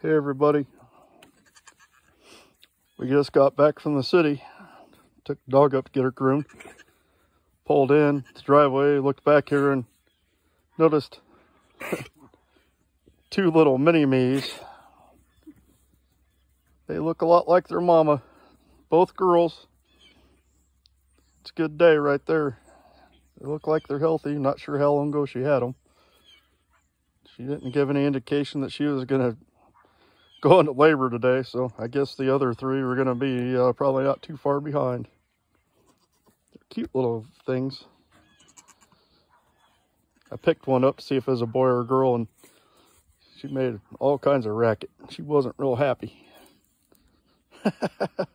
Hey everybody. We just got back from the city. Took the dog up to get her groomed. Pulled in the driveway, looked back here and noticed two little mini-me's. They look a lot like their mama. Both girls. It's a good day right there. They look like they're healthy. Not sure how long ago she had them. She didn't give any indication that she was going to going to labor today, so I guess the other three were going to be uh, probably not too far behind. They're cute little things. I picked one up to see if it was a boy or a girl, and she made all kinds of racket. She wasn't real happy.